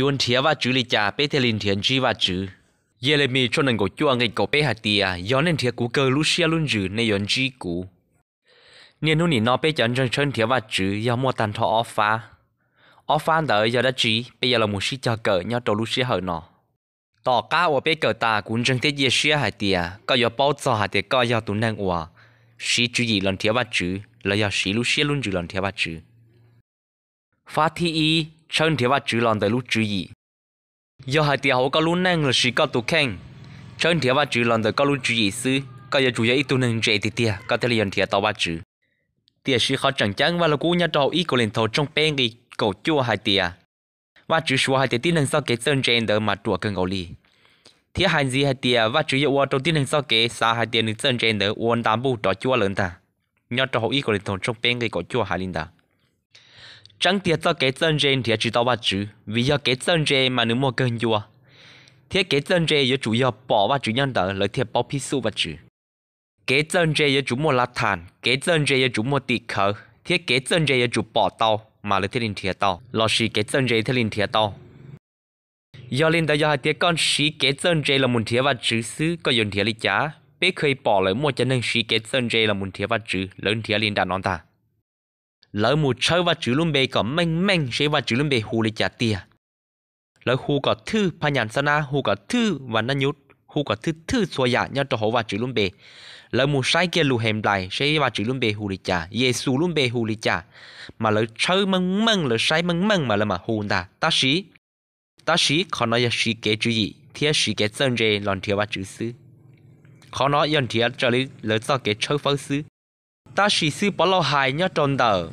yun thia và chữ li cha bé thế linh thiên chi và chữ ye lại mi cho nên cổ chua ngay cổ bé hạt tia do nên thia cú cơ lu xia luôn chữ nên yon chi cú niên nu nhìn nó bé chân chân chân thia và chữ do mua tan thọ off phá off phá đợi giờ đã chỉ bây giờ là một sĩ cho cỡ nhau đầu lu xia hở nọ. tỏ cá của bé cỡ ta cũng chân thế gì xia hạt tia, có giờ bao giờ hạt tia, có giờ tụi nàng của sĩ chữ gì lần thia và chữ là giờ sĩ lúc xia luôn chữ lần thia và chữ thi y chân thì vắt chữ lòng tới lúc chữ gì giờ hai tia hậu có lúc năng là sĩ có tụ khen chân thì vắt chữ lòng tới có lúc chữ gì sư có giờ chủ yếu ít tu năng dễ thì tia. Có thể liền thiệt tao vắt chữ tia sĩ khó chẳng chẳng và là cú nhà trâu ít có liền thầu trong bên cái cầu chua hai tia. Và chữ số hai tia tin năng sau cái chân trên đỡ mà chùa cần cầu li. Thiết hai gì hai tia và chữ yếu đầu tin năng sau cái sa hai tia năng chân trên đỡ uốn tám bu trò chua lớn ta. Nhà trâu ít có liền thầu trong bên cái cầu chua hai linh ta chẳng tiệt cho cái chân trên thì chỉ tao bắt chữ vì do cái chân trên mà nếu mua cơn chua thế cái chân trên yếu chủ yếu bỏ và chữ nhân đỡ lợi thiệt bỏ phi su và chữ cái chân trên yếu chủ mua lá thàn cái chân trên yếu chủ mua tị khờ thế cái chân trên yếu chủ bỏ tao mà lợi thiệt linh thiệt tao lo xí cái chân trên thiệt linh thiệt tao do linh đó do hai tiệt con xí cái chân trên là muốn thiệt và chữ xứ có dùng thiệt lý giá bé khơi bỏ lấy mua cho nên xí cái chân trên là muốn thiệt và chữ lớn thiệt linh đã nói ta lỡ một chơi và chữ luôn bề có mênh mênh sẽ và chữ luôn bề hù lấy trả tiền lỡ hù có thư pha nhàn sana hù có thư và nó nhút hù có thư thư xua dạ nhau cho họ và chữ luôn bề lỡ một sai kia lù hèm lại sẽ và chữ luôn bề hù lấy trả Giêsu luôn bề hù lấy trả mà lỡ chơi măng măng lỡ sai măng măng mà lỡ mà hù ta ta sĩ ta sĩ khó nói là sĩ kế chữ gì thì sĩ kế chân rề lòn thiếu và chữ sư khó nói yên thì cho lý lỡ cho kế chơi phơi sư ta sĩ sư bỏ lâu hài nhau tròn tờ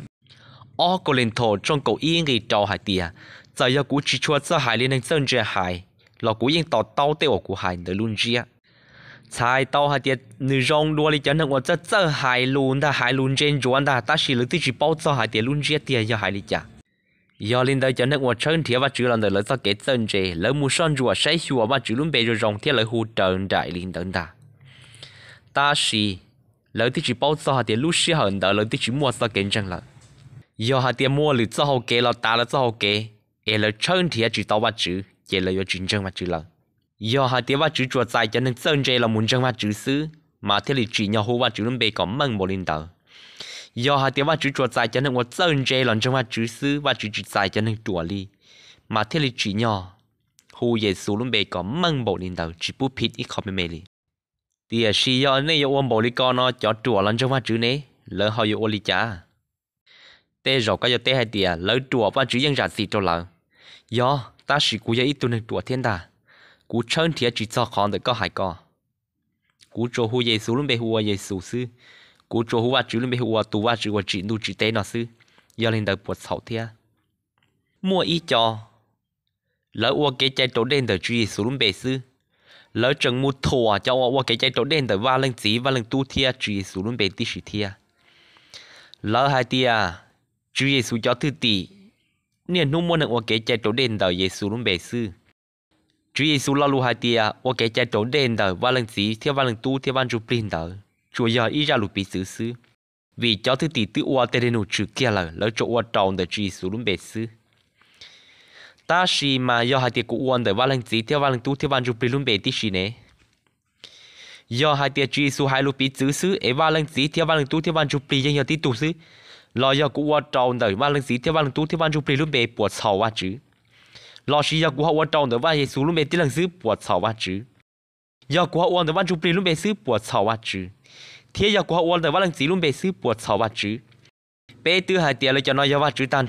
ô cô lên thổ trong cổ yên cái trò hải tìa. Giờ giờ cú chỉ chua sợ hải lên anh sơn chơi hải lò cú yên tỏ tao tiêu của hải tới luôn chia. Sai tao hải tìa nữ rong đua đi chân hàng của chất sợ hải luôn ta hải luôn trên chỗ anh ta ta chỉ lấy tới chỉ bao cho hải tìa luôn chia tìa giờ hải đi chả giờ lên tới chân hàng của chân thiệp và chữ lần tới lấy sao kết sơn chơi lấy mua sơn rùa say chùa và chữ luôn bề rồi rong thiệp lấy hù trần đại liền tận ta. Ta chỉ lấy tới chỉ bao cho hải tìa lúc xưa hơn tới lấy tới chỉ mua sao kiện chẳng lại giờ hạt tiền mua lì cho hậu kế là ta là cho hậu kế ế là chân thì chỉ tao bắt chữ chế là yo chính chân bắt chữ là giờ hạt tiền bắt chữ chuột dài cho nên chân chế là muốn chân bắt chữ xứ mà thế lì chỉ nhau hô bắt chữ luôn bị có mừng một linh đầu. giờ hạt tiền bắt chữ chuột dài cho nên một chân chế là chân bắt chữ xứ bắt chữ chuột dài cho nên chuột li mà thế lì chỉ nhau hô giê xu luôn bị có mừng một linh đầu chỉ bút pít ít không mê li thì à xí giờ này yo ôm bộ li con nó cho chuột lần chân bắt chữ này lỡ họ yo ô li cha tê rồi cái giờ tê hai tiệt, lỡ chùa và chỉ dân giả gì cho lỡ. Do ta chỉ cú giờ ít tuần nên chùa thiên đà cú chân thiệt chỉ cho con được có hai con cú cho hu Giêsu luôn bị hu Giêsu sư cú cho hu ba chữ luôn bị hu tu ba chữ và chỉ nu chỉ tê nó sư giờ lên đời bột sầu thiệt mua ít cho. Lỡ ua cái chạy tổ đen được chữ Giêsu luôn bị sư lỡ chừng mua thua cho ua cái chạy tổ đen đời va lên chỉ va lên tu thiệt chữ Giêsu luôn bị tí sĩ thiệt lỡ hai tia Chúa Giêsu cho thư tỷ nên nu muốn ô kế chạy trốn đền đời Giêsu luôn bề sư. Chúa Giêsu lo lu hai tia ô kế chạy trốn đền đời và lần gì theo và lần tu theo văn chụp linh đời. Chúa giờ ý ra lục bị xử sư vì cho thư tỷ tự qua tên nụ chữ kia là lỡ chỗ qua tròn đời Chúa Giêsu luôn bề sư. Ta chỉ mà do hai tia cụ ô đời và lần gì theo và lần tu theo văn chụp linh luôn bề tí gì nè. Do hai tia Chúa Giêsu hai lục bị xử sư ấy và lần gì theo và lần tu theo van chụp linh giờ tí tu sư lo giờ cũng qua trâu nở ba lần xí theo ba lần tú theo ba lần luôn bề bùa sầu ba chữ lo xí giờ cũng họ qua trâu nở ba Jesus luôn bề tí lần xứ, bùa sầu ba chữ giờ cũng họ qua nở ba chú luôn bề luôn bề xứ, bùa sầu ba chữ bé tư hai tiền lời cho nó giờ ba chữ tan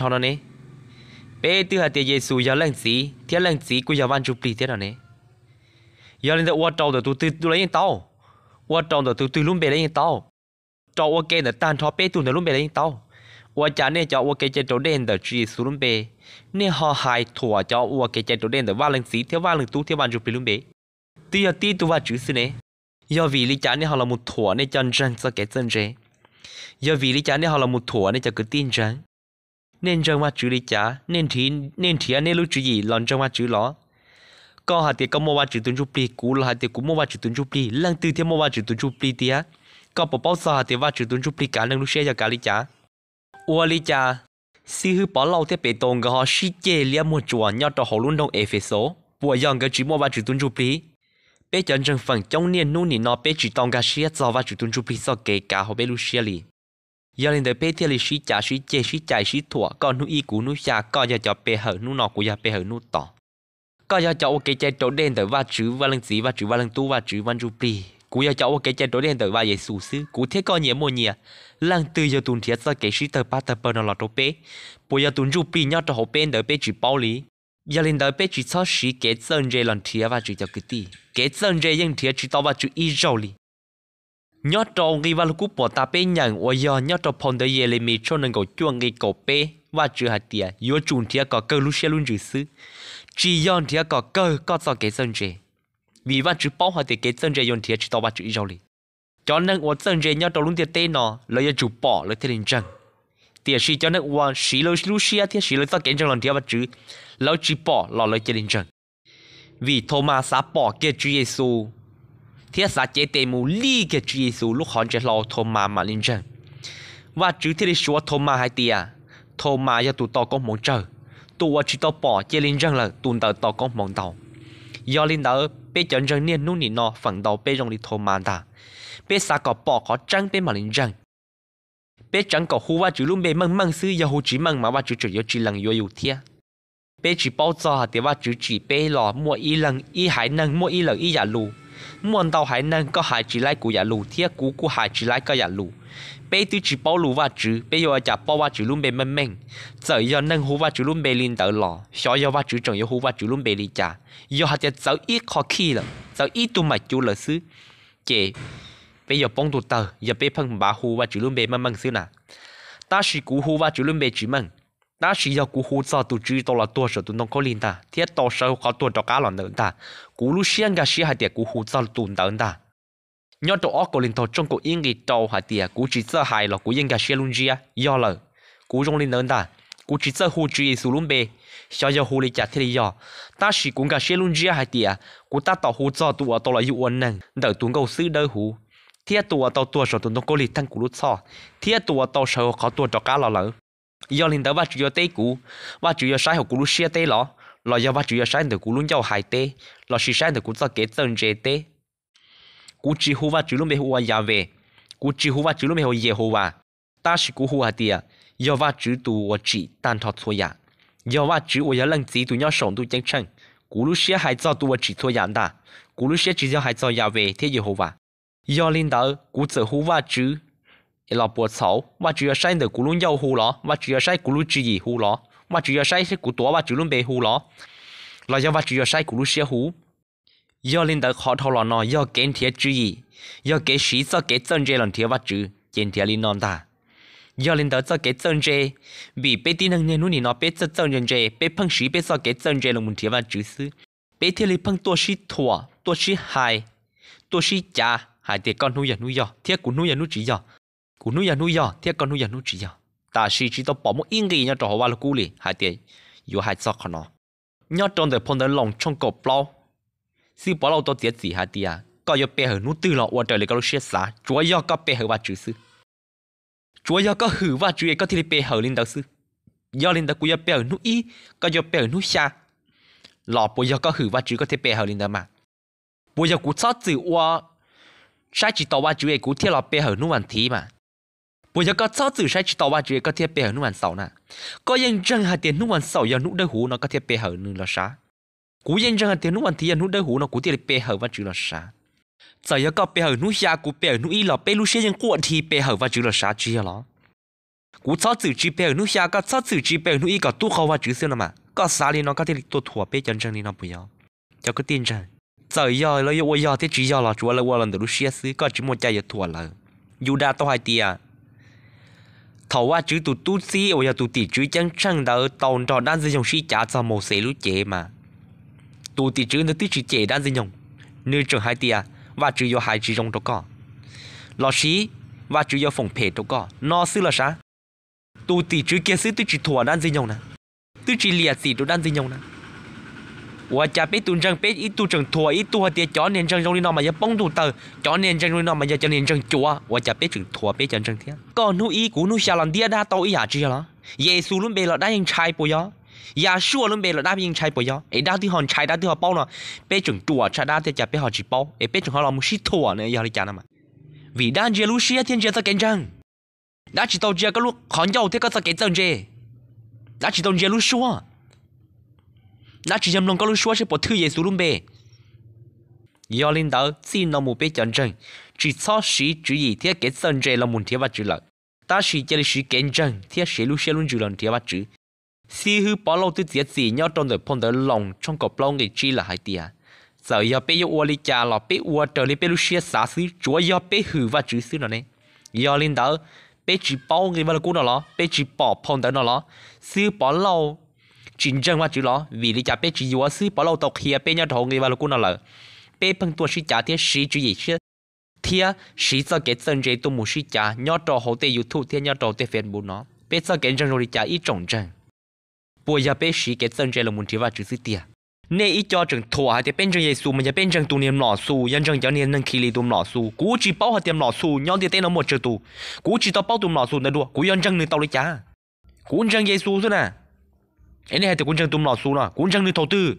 cũng giờ ba chú pli thế đó nè giờ lên qua trâu tú tư tú lấy tao qua trâu tú tư luôn bề lấy tao trâu ok nở tan thọ bé tú luôn bề lấy tao 我家呢叫我给这做练的注意苏伦贝，你好还拖叫我给这做练的瓦冷死天瓦冷都天完就比伦贝，对呀，地都瓦就是呢，要为你家呢好了木拖呢真正做给真正，要为你家呢好了木拖呢就个定真，nên chân mà chữ lý trả nên thì nên thì nên lúc chữ gì lần chân mà chữ lo có hạt tiền có mua mà chữ tuân chụp đi cú là hạt tiền cú mua mà chữ tuân chụp đi lần từ thêm mua mà chữ tuân chụp đi tia có bảo bảo sao hạt tiền mà chữ tuân chụp đi cả lần lúc xe cho cả lý trả ua li cha, si hư bỏ lâu thế bê tông gà họ si chê lia mua chùa nhau trò hồ luôn đông Epheso. Bùa dòng gà chỉ mua ba chữ tuân chú bí bê chân chân phần trong niên nu nỉ nó bê chỉ tông gà si cho ba chữ tuân chú bí so kể cả hồ bê lu si li giờ lên tới bê thế li si cha si chê si chạy si thua còn nu y cú nu xa còn giờ cho bê hở nu nọ của giờ bê hở nu tỏ. Còn giờ cho ok chạy trổ đen tới ba chữ và lăng gì ba chữ và lăng tu, ba chữ văn chú bí cú giờ cho ok chạy trổ đen tới ba giê xu sư cú thế còn nhiều mua nhiều lần từ giờ tuần thiệt ra cái sĩ tờ ba tờ bờ nó là đồ bé bây giờ tuần chụp đi nhau cho họ bên đời bé chỉ bao lý giờ lên đời bé chỉ cho sĩ cái chân dây lần thiệt và chỉ cho cái tí cái chân dây nhưng thiệt chỉ tao và chữ y rau lý nhớ trong cái và lúc bỏ ta bé nhận và giờ nhớ trong phong đời lệ mi cho nên có chuông cái cổ bé và chữ hạt tiệt yếu chuẩn thiệt có cơ lúc xe luôn chữ sư chỉ yon thiệt có cơ có cho cái chân dây vì vậy chữ bao hạt thì cái chân dây yon thiệt chỉ tao và chữ y rau li cho nên tôi chân dây nhau trong lúc tiệt tên nó lấy chữ bỏ lấy thiên chân tiệt sĩ cho nên tôi sĩ lối lúc xia thì sĩ lối cho cái chân lần thiệt vật chữ lấy chỉ bỏ lò lấy chơi linh chân vì thô ma sa bỏ cái chữ Giêsu thiết sa chế tề mù li cái Chúa Giêsu lúc họ chế lò thô ma mà linh chân và chữ thì số thô ma hai tia thô ma ya tụ to có mong chờ tụ chỉ to bỏ chế linh chân là tụ tờ to có mong tàu。do linh đó bây giờ chân niên nụ nỉ nó phẳng đầu bây giờ đi thô ma ta bé sa có bỏ có trăng bé mà linh chân bé chẳng có hu và chữ luôn bé măng măng sư ya hu chỉ măng mà và chữ chữ yo chỉ lăng yo yu thiệt bé chỉ bao giờ thìว่า只chỉ bé lò mua y lần y hải năng mua y lần y giả lù mua đầu hải năng có hải chỉ lại của giả lù thiết cú của hải chỉ lại có giả lù bé tu chỉ bao lù và chữ bé yêu giả bao và chữ luôn bé mên mên giờ yêu năng hú và chữ luôn bé linh đỡ lò xóa yêu và chữ trồng yêu hú và chữ luôn bé li giả yêu hạt giờ giờ ít khó khi là giờ ít tu mà chú là xứ chế bây giờ bông tụt tờ giờ bây phân bà hú và chữ luôn bé mên mên xứ nà ta chỉ cú hú và chữ luôn bé chữ mên ta sử giờ cú hỗ cho tụ chữ đó là tổ sở tụ nông có liên ta. Thiết tổ sở có tổ cho cá lần nữa ta. Cú lu xiên gà sĩ hạt tiệt cú hỗ cho tụ nữa ta nhớ tổ ốc có liên thọ trong cổ yên gì tổ hạt tiệt cú chỉ sợ hại là cú yên gà sĩ luôn chia do lờ cú trong liên nữa ta. Cú chỉ sợ hỗ trợ xu luôn bề sao giờ hỗ lý chả thế giờ ta sử cũng gà sĩ luôn chia hạt tiệt cú ta tổ cho tụ ở tổ là yêu ân năng đợi tụi cầu sư đỡ hú thiết tụi tổ tổ sở tụi nó có liên thăng cú lúc sau thiết tụi tổ sở có tổ cho cá là lỡ do linh đó và chủ yếu tế cũ và chủ yếu sai học cũ lúc xia tế lọ là do và chủ yếu sai được cũ luôn giàu hại tế là sự sai được cũ cho kế chân chế tế cũ chỉ hu và chủ luôn bị hu ya về cũ chỉ hu và chủ luôn bị hu ye hu và ta chỉ cũ hu à tia do và chủ tu và chỉ tan thọ thua ya do và chủ và lần chỉ tu nhau sống tu chân chân cũ lúc xia hay cho tu và chỉ thua ya da cũ lúc xia chỉ cho hay cho ya về thế ye hu và do linh đó cũ tự hu và chủ là bộ草，我主要晒的咕噜要 do linh đạo cú sở hữu và chứ là bộ sáu và chủ yếu sai được cú luôn giàu hù lo và chủ yếu sai cú luôn chỉ gì hù lo và chủ yếu sai sẽ cú tua và chủ luôn bề hù lo là do và chủ yếu sai cú luôn linh đạo họ thâu lo nó do kén thiệt chứ gì do cái sĩ do cái chân dê lần thiệt và chữ kén thiệt linh non linh đạo do cái chân bị bê tin hàng nên nút nó bê chân chân dê bê phăng sĩ bê do cái chân dê là muốn thiệt và chữ sư bê thiệt linh phăng tua sĩ thua hài tua sĩ cha hai tiệt con nuôi ya nuôi giờ thiết cũng nuôi giờ nuôi chỉ giờ cũng nuôi giờ nuôi ya thế con nuôi ya nuôi chỉ ya ta chỉ chỉ tao bỏ một yên gì nhá trò hoa là cú li hai tiệt yêu hai sao khăn nó. Nhá trong đời phong đời lòng trong cổ bao. Sư bỏ lâu tao tiệt gì hai tiền có yêu bé hở nuôi tư lọ qua trời lấy cái lúc xét xá. Chúa yêu có bé hở và chữ sư. Chúa yêu có hử và chữ có thì bé hở lên đạo sư. Do lên đạo cú yêu bé hơn nút y, có yêu bé hở nuôi xa. Lọ bố yêu có hử và chữ có thể bé hở lên đạo mà. Bố yêu cú sát chữ qua sai chỉ tao và chúa cú thiết lọ bé hơn thí mà bây giờ có cho tự sai chỉ tàu ba chuyện có thể bể hơn nuan sầu nè có yên chân hạt tiền nuan sầu giờ nút đỡ hú nó có thiết bể hở nữa là sao cú yên chân hạt tiền thịt giờ nút đỡ hú nó cú thiết bể hở và chữ là sao giờ giờ có bể hở nút xa cú bể hở nút y là bể lu xe yên qua thì bể hở và chữ là sao chứ là cú cho tự chỉ bể hở nút xa có cho tự chỉ bể hở nút y có tu khâu và chữ xưa mà có sao thì nó có thiết tu thua bể chân chân thì nó cho cái tiền chân giờ giờ là yêu giờ thế chỉ giờ là chúa là qua lần đầu lúc xe xứ có chỉ một trái giờ thua là dù đã tao hai tiền thầu qua chữ tụ tu sĩ ở giờ tụ tỷ chữ chân chân đó tàu trò đang dùng sĩ trả cho một xe lũ chế mà tụ tỷ chữ nó tí chữ chế đang dùng nữ trường hai tia và chữ yêu hai chữ trong đó có lọ sĩ và chữ yêu phòng phê đó có nó sư là sao tụ tỷ chữ kia sư tí chữ thua đang dùng nè tí chữ liệt sĩ đó đang dùng nè 我家被都正被一都正拖一都的叫年正容易那么也帮助到，叫年正容易那么也叫年正脚，我家被正拖被正正天。搞努一股努下了爹他到一下子了，耶稣论被了答应拆不要，耶稣论被了答应拆不要，哎那地方拆那地方包呢，被正脚拆那地家被好只包，哎被正好了没洗拖呢要你讲了嘛，vì đang chơi lúc xia thiên chơi sao cạnh tranh, đã chỉ tao chơi cái lúc khó nhau thế cái sao cạnh tranh chơi, đã chỉ tao chơi lúc xua đã chỉ nhầm lòng cái lúc xua sẽ bỏ thư Giêsu luôn bề. Giờ linh đạo xin nó một bê chân chân chỉ cho sĩ chủ ý thế cái dân chế là muốn thiết vật chữ lợi. Ta sĩ chỉ là sĩ kiến chân thế sĩ lúc xe luôn chữ lần thiết vật chữ. Si hư bỏ lâu tư tiết gì nhau trong đời phong đời lòng, trong cột lâu người chi là hai tia giờ giờ bé yêu li cha là bé ua trở lại bé lúc xe xả xứ, chúa giờ bé hư vật chữ xứ nó này giờ linh đạo bé chỉ bao người vào là cú nó lo bé chỉ bỏ phong đời nó lo sư bỏ lâu chính chân mà chữ lo vì lý cha bé chỉ yếu sư bảo lâu tộc kia bé nhà thầu người vào là cú nó là bé bằng tuổi sĩ cha thế sĩ chữ gì chứ thia sĩ cho cái chân chế tu mù sĩ cha nhớ trò hậu tế youtube thia nhớ trò tế facebook nó bé cho cái chân rồi cha ít trọng chân bây giờ bé sĩ cái chân chế là muốn chỉ vào chữ sĩ tia nè ít cho chừng thua hay thì bên chân Giêsu mà giờ bên chân tu niệm lọ su nhân chân giáo niệm nâng khí lý tu lọ su cú chỉ bảo hạt tiệm lọ su nhau thì tên nó một chữ tu cú chỉ tao bảo tu lọ su nữa đùa cú nhân chân người tao lấy cha cú chân Giêsu thôi nè anh này thì cũng chẳng tụm lọ xuống là cũng chẳng được đầu tư.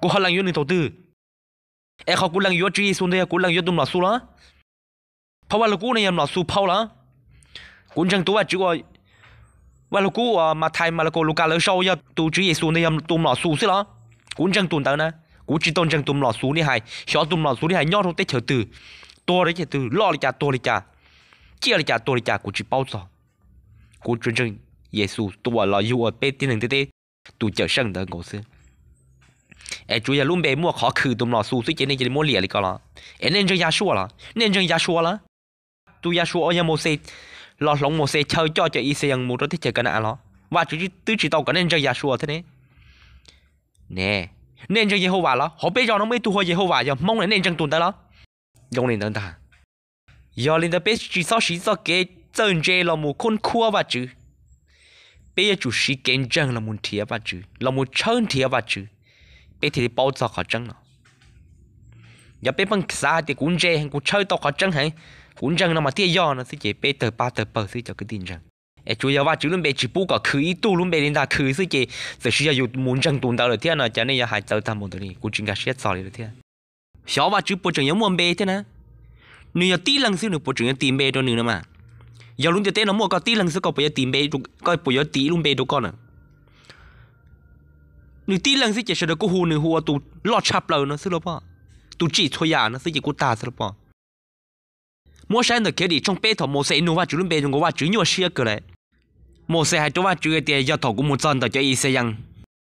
Cũng hơi lăng yếu được đầu tư. Em học cũng lăng yếu truy xuống đây, cũng lăng yếu tụm lọ xuống đó phao là cũng này em lọ xuống phao là cũng chẳng tụm chỉ có và lúc cũ ờ, mà thay mà là cô lúc cả lớn sâu giờ tụ chỉ xuống đây em tụm lọ xuống xí đó cũng chẳng tụm tới nè. Cũng chỉ tôn chẳng tụm lọ xuống đi hay xóa tụm lọ xuống đi hay nhót không tết chờ từ. To đấy chờ từ, lo đi chả to đi chả chia đi chả to đi chả cũng chỉ bao giờ. Cũng chuyên chân Giêsu tôi là yêu ở bên tin hình tê tê tu chờ sân đó ngộ sư ai chú ya luôn bé mua khó khử tụm nó suy chế nên chế mua lìa đi cả là ai nên chơi gia sủa là nên chơi gia sủa là tu gia sủa nhà mua xe lọ lỏng mua xe chơi cho chơi ít xe yang mua đó thì chơi cái nào và chú tứ chỉ tàu cái nên chơi gia sủa thế nè, nên chơi Jehovah là họ bây giờ nó mới tu hồi Jehovah giờ, mong là nên chân tuần tới đó dùng lên đơn ta. Giờ lên tới bây chỉ sau chỉ sau cái chân chơi là một con cua và chữ bây giờ chú sĩ kiến chân là muốn thiệp và chữ là muốn chân thiệp và chữ bây thì bảo giờ khó chân nào giờ bây bằng xa thì cũng dễ cũng chơi tao khó chân hay cũng chân là mà tiếc do nó sẽ chỉ bây tờ ba tờ bờ sẽ cho cái tiền rằng ê chú yếu và chữ luôn bây chỉ bu cả khứ ý tu luôn bây đến ta khứ sẽ chỉ sẽ sử dụng muốn chân tồn tại được thế nào cho nên giờ hai tờ ta một tới đi cũng chính cả sẽ xóa được thế xóa và chữ bộ trưởng yếu muốn bây thế nào nếu giờ tí lần xíu nữa bộ trưởng yếu tìm bây đó nữa mà giờ luôn thì tên nó mua có tí, lần xíu có bây giờ tìm có bây giờ tí luôn bé con à. Nữ tí lần sẽ chỉ sợ cô hù nữ hù tụ lọt chập lờ nó xí lo bỏ à. tụ chỉ thôi à nó sẽ chỉ ta xí lo bỏ mua sáng được cái gì trong bê thọ mua xe nu và chú luôn bê trong cái chú nhiều xe cơ này mua xe hay chú và chú cái giờ thọ cũng một chân tới cho ý xe yang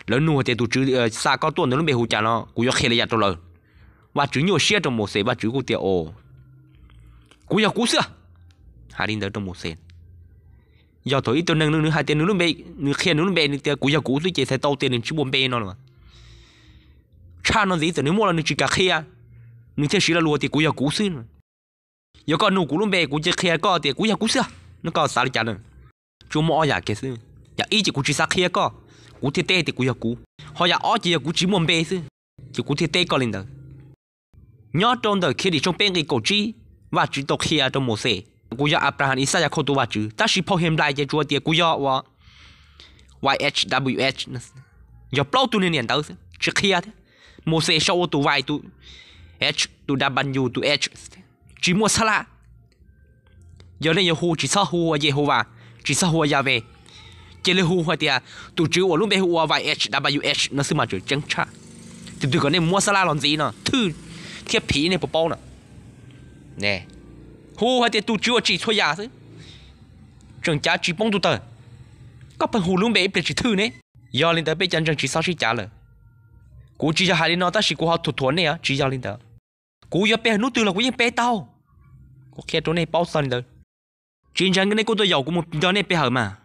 lớn nu thì tụ chú ờ, xa có tuần nó luôn bê hù chả nó, cú yêu khé là dạ cho lờ. Và chú nhiều xe trong mua xe và chú cú tiền ồ. Cú yêu cú xưa hà đi tới trong một sen giờ thôi tôi nâng nâng hai tiền nâng bê nâng khen nâng bê nâng tiền cú giờ cú tôi chỉ thấy tàu tiền nâng chú buồn bê nó mà cha nó gì giờ nâng mua là nâng chỉ cả khe, nâng theo sĩ là lùa thì cú giờ cú xí mà giờ còn nụ cú luôn bê cú chỉ khe có thì cú giờ cú xí à? nó có sao đi chả nữa. Chú mua nhà cái xí. Nhà ý chỉ cú chỉ sao khe có, cú thiết tê thì cú giờ cú. Họ nhà ở chỉ cú chỉ buồn bê xí. Chỉ cú thiết tê có lên đó nhớ trong đời khi đi trong bên cái cổ chi và chỉ tộc khe trong một xe กูอยากอับราฮัมอิสระเขาตัวจืดแต่สิพอเห็นได้จะจัวเดียกูอยากว่า YHWH นะอย่าเปล่าตัวนี้เนี่ยเด้อจะเคลียร์โมเสสเอาตัว Y ตัว H ตัว W ตัว H จีมัวสละอย่าเล่นอย่าหูจีซ่าหูว่าเยโฮวาจีซ่าหัวยาเวเจเลยหูว่าเดียตัวจืดว่าลุงเบหัว YHWH นั่นคือมาจุดจังชาตัวตัวก็เนี่ยมัวสละหลอนจีเนาะทื่อเทียบผีเนี่ยปป้อเนาะเนี่ย hồ hay thì tu chưa chỉ thôi nhà chứ? Trường cha chỉ bông tu tờ. Có phần hồ luôn bé bị chỉ thư nè giờ lên tới bây giờ chẳng chỉ sao chỉ trả lời. Cú chỉ cho hai đứa nó ta chỉ cú học thuật thuần này chỉ cho lên tới cú giờ bé nút từ là cú cú ยัง bé tao. Cú kia chỗ này bao sao lên tới chuyện chẳng cái này cú tôi giàu cú một giờ này bé hở mà.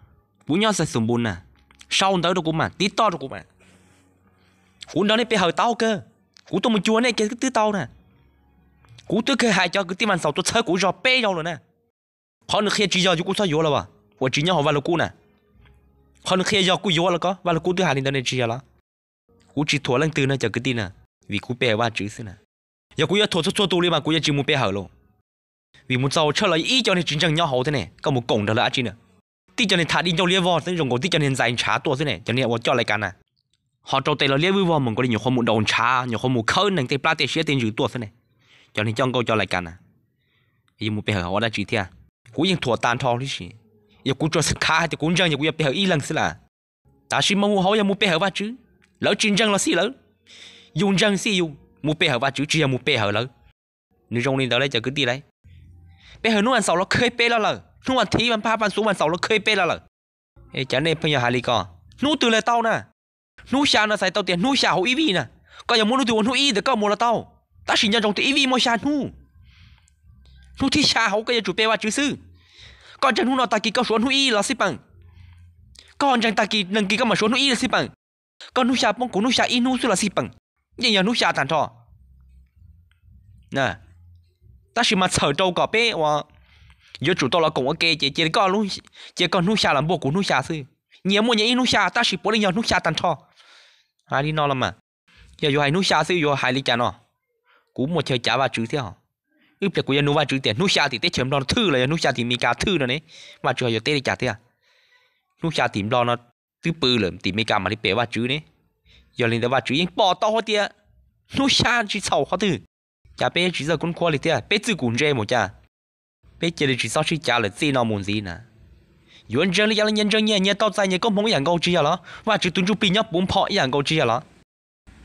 Cú nhau sẽ sủng bùn à sau tới đâu cú mà, tí to đâu cú mà. Cú đó này bé hở tao cơ. Cú tôi một chúa này cái thứ tao nè cú tức khi hai cho cứ tìm ăn sau tôi chơi cú cho bé nhau rồi nè. Họ được khi chỉ cho cú chơi vô là và chỉ nhau họ vào cú nè. Họ được khi cho, cú vô là có, vào là cú thứ hai đến đây chỉ là cú chỉ thua lên từ nè chờ cứ tin nè. Vì cú bé ba chữ xí nè. Giờ cú giờ thua cho tôi đi mà, cú giờ chỉ muốn bé hở vì muốn giàu chơi là ít cho nên chính chẳng nhau hậu thế này có cổng đó là ăn chi nè. Tí cho nên thả đi nhau lia vò thế rồi còn tí cho nên dài trả tua thế này cho nên lại cả nè. Họ trâu tay là lia vui vò mình có đi nhiều không muốn đầu trả nhiều không muốn khơi nè tay pla tiền giữ tua thế này cho nên cho câu cho lại cần à yêu một bây giờ họ đã chỉ theo cú yên thua tan thong đi chứ yêu cú cho sức khá thì cú rằng yêu cú bây y lần xí là. Ta chỉ mong họ yêu một bây giờ vắt chứ. Lỡ chiến tranh là xí lỡ. Dùng rằng xí dùng một bây giờ vắt chứ chỉ là một bây giờ lỡ. Nếu trong này đó lấy cho cứ đi đấy bây giờ nó ăn sầu nó khơi bê là lỡ. Nó ăn thí ăn pa ăn xuống ăn sầu nó khơi bê là lỡ. Ê, chả nên bây giờ hà lý co nó từ lời tao nè nó xa nó xài tao tiền nó xa hậu ý vi nè coi giờ muốn nó từ nó ý thì có mua là tao ta xin nhận trong từ vi mua xa nó nu thì xa hậu cái chủ bê qua chữ sư còn chẳng nó ta kỳ có số nó y là xí bằng còn chẳng ta kỳ nâng kỳ có mà số nó y là xí bằng còn nu xa bông của nu xa y nu nó là xí bằng nhưng giờ nu xa tàn thọ nè ta xin mà chờ trâu cọp bé và giờ chủ tôi là cũng ok chỉ chỉ có lúc chỉ có nu xa làm bộ của nu xa sư nhiều mua những nu xa ta xin bỏ lên giờ nu xa tàn thọ hai đi nó là mà giờ giờ hai nu xa sư giờ hai đi chả nó cú một chơi trả vào chữ theo ướp để của nu nuôi chữ tiền nu xa thì tết chấm đó thư là nu xa thì mi cá thư rồi đấy. Mà chưa giờ tết đi trả thế à? Nu xa tìm đó nó thứ bự lắm tìm mi cá mà đi bể vào chữ đấy. Giờ lên đó vào chữ, yên, bỏ to hết tiệt nu xa chỉ sầu hết thứ chả bé chỉ giờ cũng qua lịch thế à? bé tự cũng dễ một cha bé chơi là chỉ sao chỉ trả là gì nào muốn gì nè. Yuan chân là nhân chân nhẹ nhẹ tao tại nhẹ có mong yang câu chi là và chỉ tuấn chú pi nhóc bốn phọ yang câu chi à là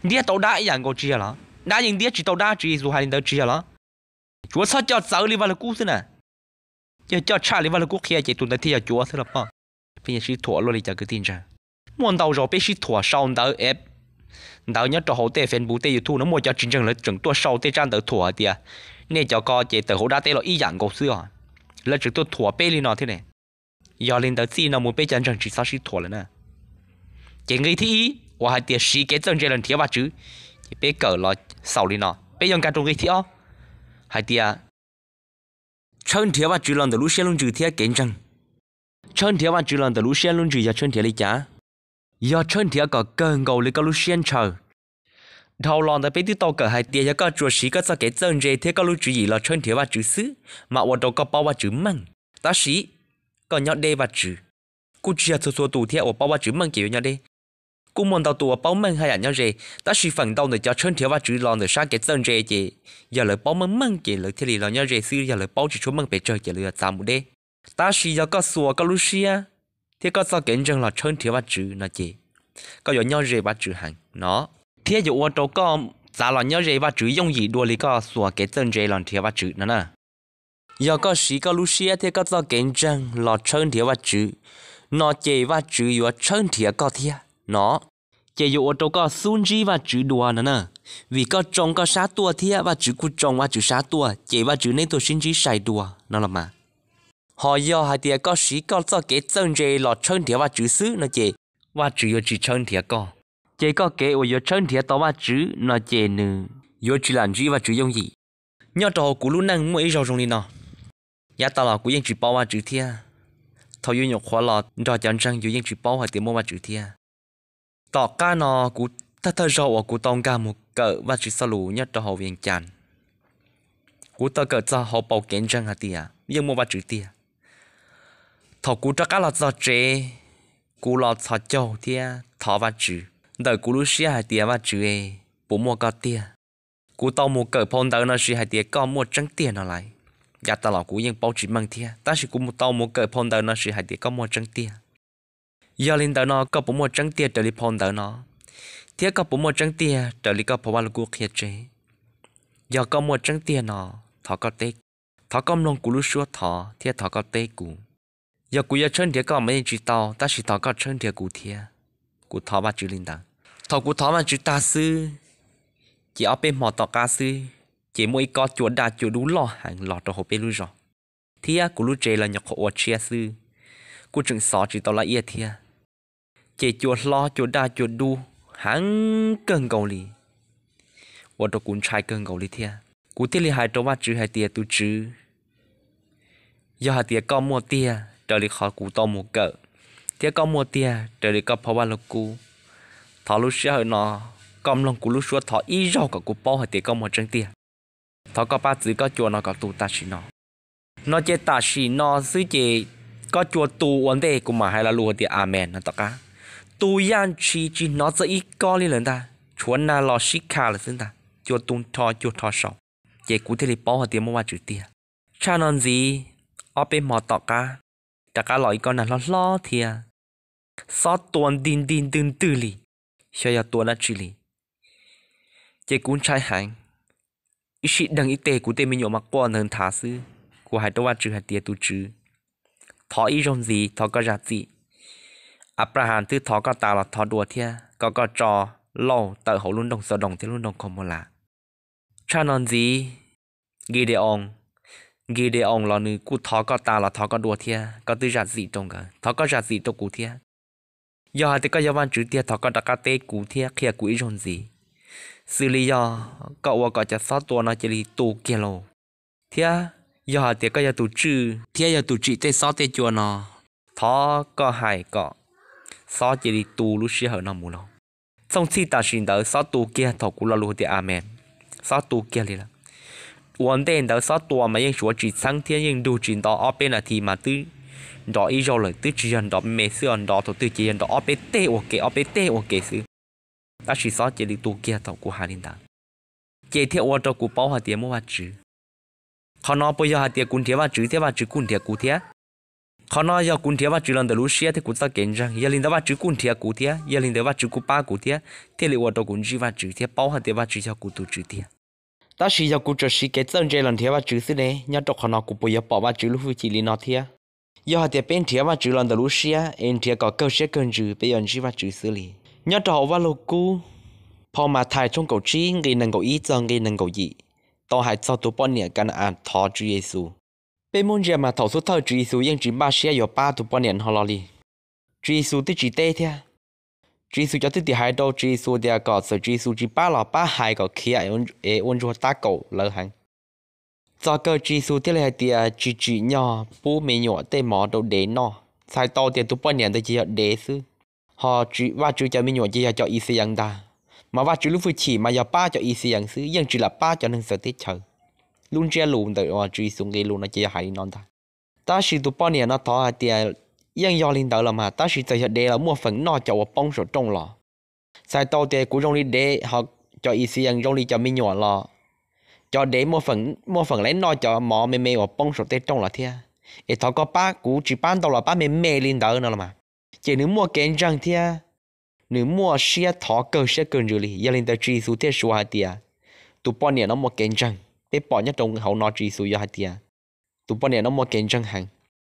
đĩa tàu đá yang câu chi à? là đá những đĩa chỉ tàu đá chỉ dù hai đứa chi là chúa sao cho sợ đi vào là cú thế nè cho cho cha đi vào là cú kia chỉ tuân tới thì chúa thế là bao bây giờ chỉ thua luôn đi cho cái tin ra muốn đầu rồi bé chỉ thua sau đó ép đạo nhất cho hậu tệ phèn bù tệ thu nó mua cho chính chân là整多少tệ trang đỡ thua đi à nên cho có chế tờ hậu đa tệ là y dạng cầu xưa à là chỉ tôi thua bê lên nó thế này giờ lên tới gì nó muốn bê chân chân chỉ sao chỉ thua了呢chế người thi我还得十个正这人贴吧chứ cái bé cỡ lo sau đi nó. Bé dân cả trong cái thiếu hay tia. Chân thiếu và chữ lần từ lúc xe luôn chữ thiếu kiến chân chân thiếu và chữ lần từ lúc xe luôn chữ giờ chân thiếu lý chả giờ chân thiếu có cơn gầu lý có lúc xe chờ. Đầu lòng tại bên tí tàu cỡ hai tia giờ có chùa sĩ có sao cái chân rề thế có lúc chữ gì là chân thiếu và chữ xứ, mà ở đâu có bao và chữ măng. Ta sĩ, có nhọt đê và chữ cú chia số số tù theo ở bao và chữ măng kiểu nhọt đê cũng muốn tàu tụ bao mừng hay là nhau dây ta sĩ phần đầu để cho chân thiếu và chữ lòng để sáng cái chân dây chị. Giờ lời bao mừng mừng chị, lời thế thì là nhau dây xứ giờ lời bao chỉ chúa mừng bị chơi chị lời giảm một đê. Ta sĩ giờ có số có lúc xia thế có sao kiến chân là chân thiếu và chữ nó chị. Có giờ nhau rề và chữ hàng nó. Thế giờ ô tô có giá là nhau rề và chữ dùng gì đua lý có số cái chân rề là thiếu và chữ nó nè. Giờ có sĩ, có lúc xia thế có sao kiến chân là chân thiếu và chữ nó chỉ và chữ yếu chân thiếu có thế nó chỉ dụ ô tô có xuân gì bắt chữ đùa nữa nè. Vì có trồng có sát tua thế và chữ cụ trồng và chữ sát tua, chỉ và chữ nên tôi xin chỉ sai đùa, nó là mà. Họ do hai tia có sĩ có cho cái chân chế lọt chân thiệt và chữ xứ, nó chê. Và chữ yo chữ chân thiệt có chê có cái ở yo chân thiệt to và chữ nó chê nữ yo chữ làm gì và chữ dùng gì nhớ trò cú luôn năng mỗi rau trong đi nó giá tao là cú yên chữ bao và chữ thiệt thầu yo nhục khóa lọt trò chân chân yo yên chữ bao hai tia mua và chữ thiệt tỏ ca nó cú ta thơ rau ở cú tông ca một cỡ và chữ sao lù nhớ trò hậu viên chàn cú ta cỡ cho họ bảo kiến chân hả tiệt nhưng mua và chữ tiệt thọ cú cho cá lọt giọt chế cú lọt thọ châu thia thọ và chữ đợi cú lúc xia hai tia và chữ e bố mua có tia cú tao một cỡ phong đợi nó xia hai tia có mua trắng tiền nó lại giá ta lọ cú yên bao chỉ mang thia ta chỉ cú mua tao mua cỡ phong đợi nó xia hai tia có mua trắng tiền giờ lên tới nó có bố một trắng tiền trở đi phong tới nó thế có bố một trắng tiền trở đi có phong vào cú kia chế giờ có một trắng tiền nó thọ có tết thọ có lòng cú lúc suốt thọ thế thọ có tết cú giờ cú giờ chân thế có mấy chỉ tao. Ta chỉ thọ có chân thế cú thế cú thọ ba chữ linh đẳng thọ cú thọ ba chữ ta sư chỉ ở bên mỏ tọ ca sư chỉ mỗi có chuột đà chuột đủ lò hàng lò cho hộp bên lui rồi thì cú cụ lúc chế là nhọc khổ chia sư cô chừng xó chỉ tao là yết thia chế chùa lo, chùa đa, chùa đu, hắn cơn cầu lì. Và tôi cũng trai cơn cầu cú tiết lì hai trâu ba chữ hai tia tu chữ do hai tia con mua tia trở lì khó cú to mua cỡ. Tia con mua tia trở lì có phá ba lô cú. Thọ lúc xưa hơi nó con cú lúc xưa thọ ý rau cả cú bao hai tia con mua chân tia thọ có ba chữ có chùa nó có tu ta chỉ nó nó chế ta chỉ nó xứ chế có chùa tu vấn đề cũng mà hay là lùa thì amen nó tất cả tu yan chi chỉ nó sẽ ít có đi lần ta chuẩn là lo xí khá là xin ta chùa tung thọ chùa thọ sầu chỉ cụ thể là bảo họ tiền mua qua chữ tiền cha non gì ở bên mỏ tất cả tất cả loại con là lo lo thì à sao tuần din din din tư li sao ya tuần là chỉ li chỉ cũng trái hành ít sĩ đằng ít tệ cụ thể mình nhổ mặc quan hơn thả sư của hai đâu chữ hai tiền tu chữ thọ ý rong gì thọ có ra gì Abraham thứ thọ có ta là thọ đùa thia có có trò lâu tự hậu luôn đồng sở đồng thì luôn đồng không một là cha non gì Gideon Gideon là nữ cụ thọ có ta là thọ có đùa thia có tư ra gì trong cả thọ có ra gì trong cụ thia giờ thì có giáo văn chữ thia thọ có đặc tê cụ thia kia cụ ý rong gì xử lý do cậu và cậu cho sáu tua nó chỉ đi tu kia lô thia giờ thì cái giờ tụ trừ. Thì giờ tụ trị tê sao tê chùa nó thó có hại có sao chỉ đi tù lúc khi ta xin đỡ sao tù kia thọ cũng là luôn thì amen. Sao tù kia liền quan tên đó sao tù mà những chúa chỉ sáng thiên những đồ chỉ đó ở bên là thì mà tư đó ý rồi lời tư chỉ đó mẹ xưa đó thọ tư chỉ đó ở bên tê ok ở bên tê ok xứ. Ta chỉ chỉ đi kia thọ cũng hại liền ta chỉ theo ô tô cũng bảo hòa tiền mua hoa khó nó bây giờ hai tiệc cún thiệt và chữ thiệt và chữ cún thiệt cú thiệt khó nó giờ cún thiệt và chữ lần từ lúc xia thì cún ta kiện rằng giờ linh đó và chữ cún thiệt cú thiệt giờ linh đó và chữ cú ba cú thiệt thiệt liệu đó cún chữ và chữ thiệt bao hai tiệc và chữ cho cú tu chữ thiệt ta chỉ giờ cú cho xí cái chân chơi lần thiệt và chữ xí này nhớ cho khó nó cú bây giờ bỏ và chữ lúc chỉ linh nó thiệt giờ hai tiệc bên thiệt và chữ lần từ lúc xia em thiệt có câu xia cần chữ bây giờ chữ và chữ xí liền nhớ cho họ và lô cú พอมาถ่ายช่วงเกาชี้เงินนังเกาอี้จังเงินนังเกาหยี ต่อหายเจ้าตัวป้อนเนี่ยกันอ่านทอจูเยซูเป็นมุ่งจะมาถอดสุดเท่าจูเยซูยังจีบ้าเสียอยู่ป้าตัวป้อนเนี่ยฮอลลีจูเยซูที่จีเต้เทีย chỉ số cho tới thì hai đâu chỉ số thì có sự chỉ số chỉ ba là ba hai có kia ôn ê ôn cho ta cầu lỡ hàng cho cơ chỉ số thì là thì chỉ chỉ nhỏ bố mẹ nhỏ tê mỏ đâu để nó sai to thì tụ bao nhiêu thì chỉ để sư họ chỉ và chỉ cho mẹ nhỏ chỉ cho ý sự yang ta mà và chú lúc vừa chỉ mà giờ ba cho ý gì ăn xứ nhưng chỉ là ba cho nên sợ tết chờ luôn chia luôn tới ở chỉ xuống cái luôn, nó chỉ hay non ta. Ta chỉ tụ bao nhiêu nó thọ hạt tiền nhưng linh đạo là mà ta chỉ tới giờ đây là mua nọ cho bông sổ trong lò. Sai tàu tiền của trong đi để cho ý gì ăn trong đi cho mình nhỏ lò. Cho để mua phần mua phần lấy nọ cho mò mê mê ở bông sổ tết trong lò thia. Có ba cũ chỉ bán tàu là ba mê mê linh đạo nữa mà. Chỉ nếu mua kén răng thia nếu mua xe thọ cơ xe cơ rồi thì gia đình ta chỉ số thế số hạt tiền tụ bọn này nó mua kiện răng để bỏ nhất trong hậu nó chỉ số hạt tiền tụ bọn này nó mua kiện răng hàng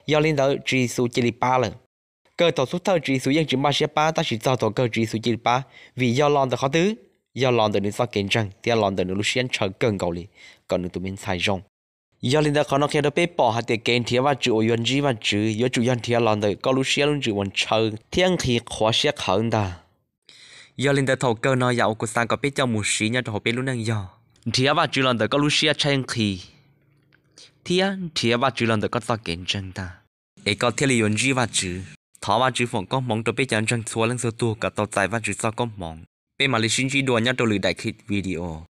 gia đình ta chỉ số chỉ ba lần cơ tổ số thơ chỉ số dân chỉ ba xe ba ta chỉ giao tổ cơ chỉ chỉ ba vì do lon ta khó tứ do lon từ nên sao kiện răng thì lon từ nên lúc xuyên chờ cơn cầu lì còn nữa mình xài rong giờ linh đã có nó kia đó bé bỏ hạt tiền kén thiệt và chữ oyun gì và chữ yếu chữ yên thiệt lần đấy có lúc xuyên luôn chữ vẫn chờ thiên khí khó xếp hơn ta do linh đạo thầu cơ nó giàu của sang có bé cho một sĩ nhà thầu bé luôn đang do thì và chủ lòng được có lúc xuyên thiên khí thiên thiên và chữ lần được có sao kiến chân ta. Ấy có thiên lý yuan ji và chữ thọ và chữ phòng có mong tôi biết chân chân xua lên sơ tu cả tàu dài và chữ sao có mong. Bên mà lý sinh chỉ đùa nhau tôi lười đại khít video